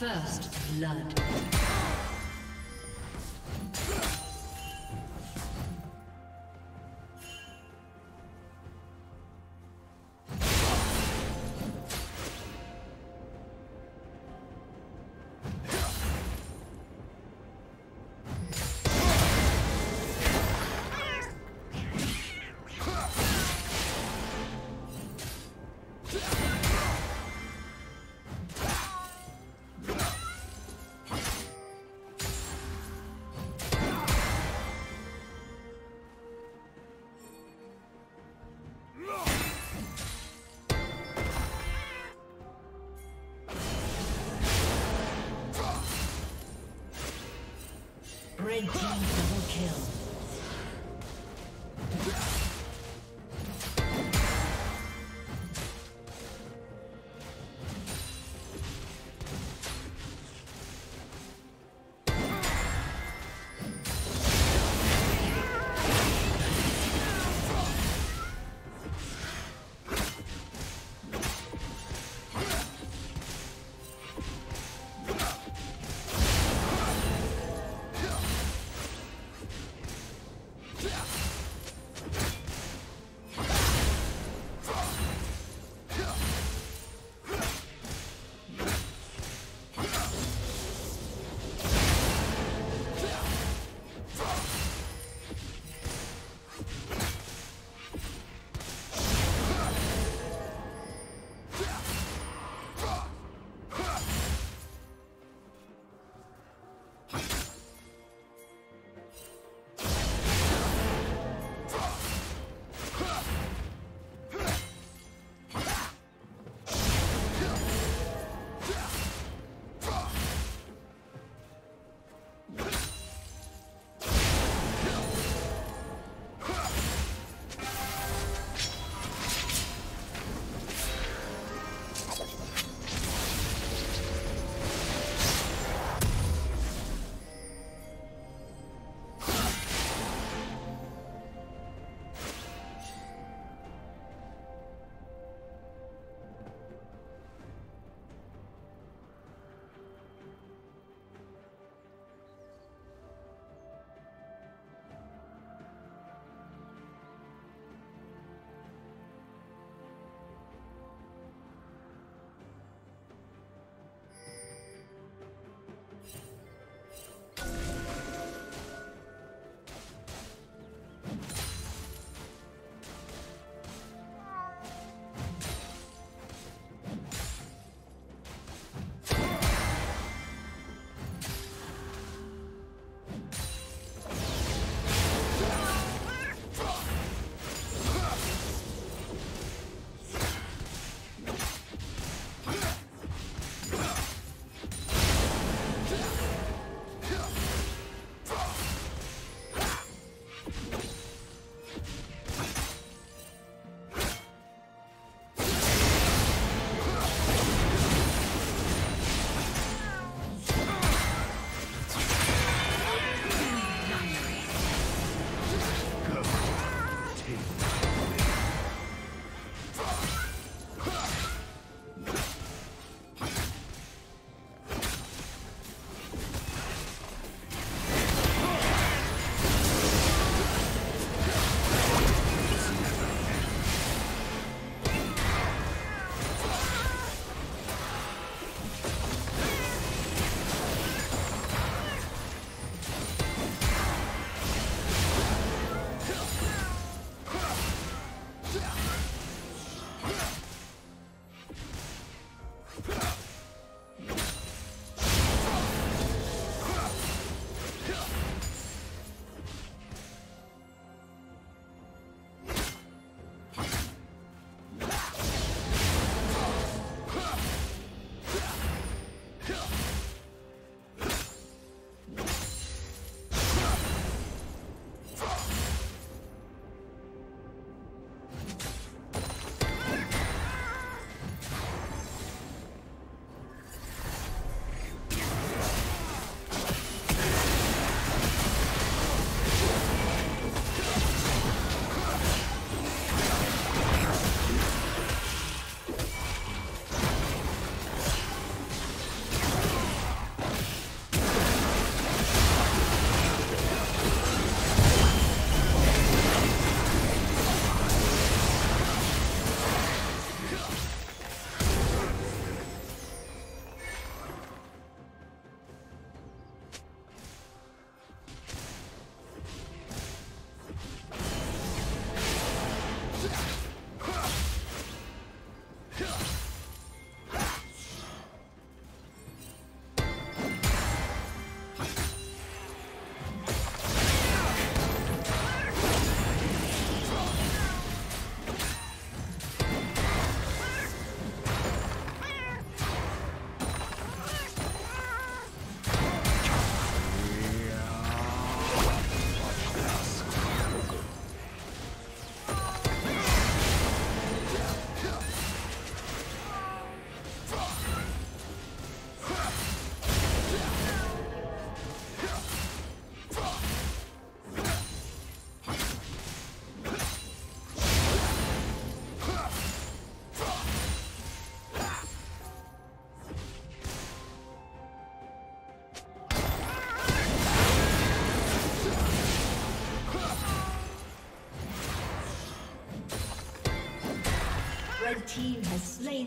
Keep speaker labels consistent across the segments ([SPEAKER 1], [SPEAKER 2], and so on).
[SPEAKER 1] First blood.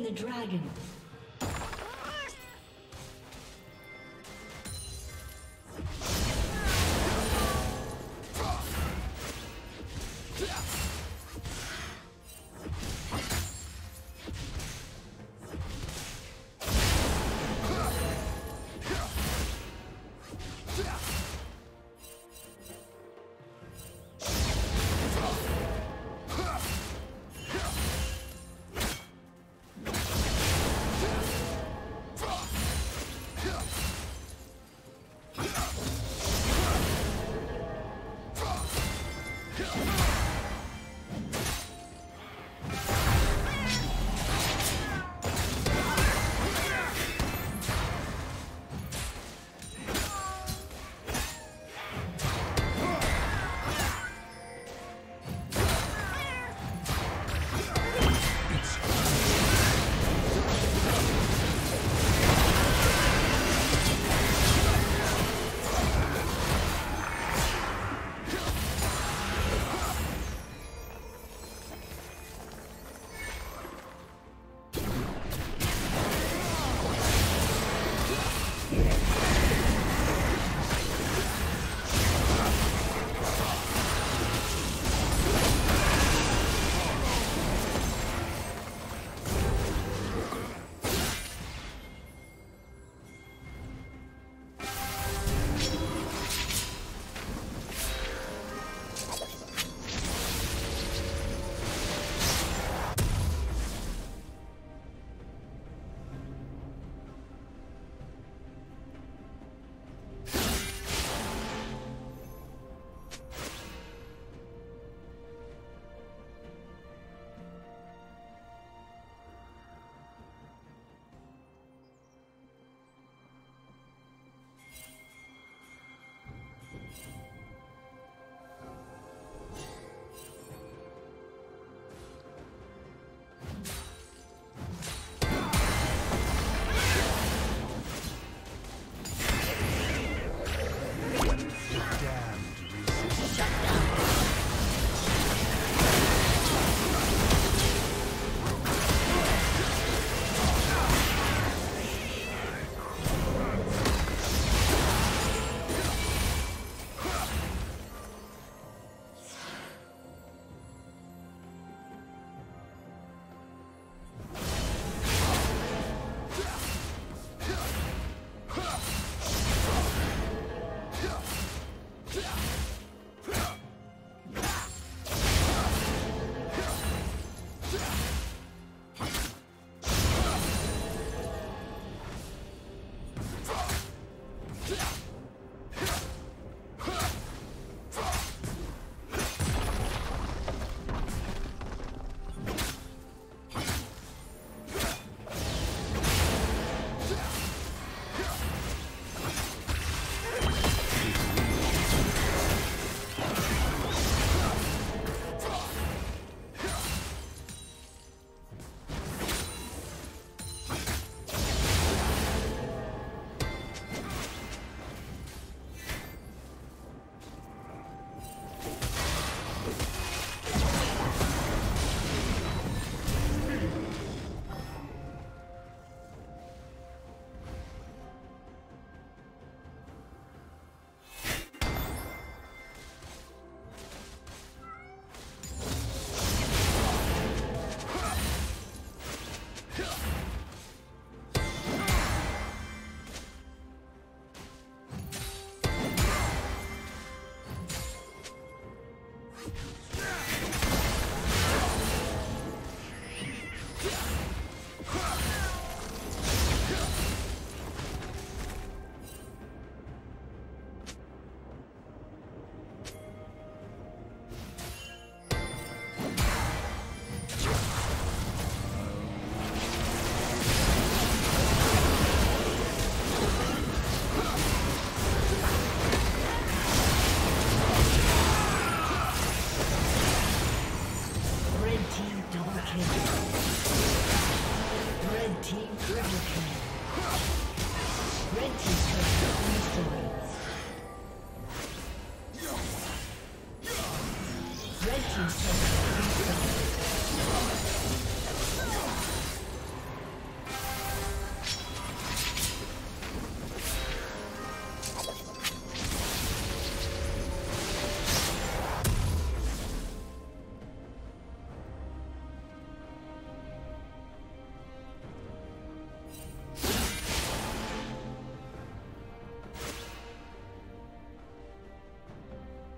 [SPEAKER 1] The dragon.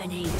[SPEAKER 1] Dominating.